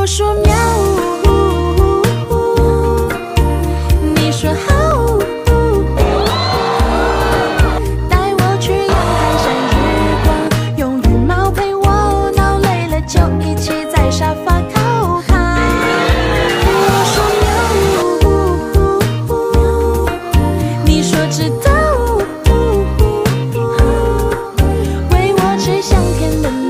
我说喵呜呜呜呜，你。说好，带我去阳台上日光，用羽毛陪我，闹累了就一起在沙发靠靠。我说喵，你。说知道，喂我吃香甜的。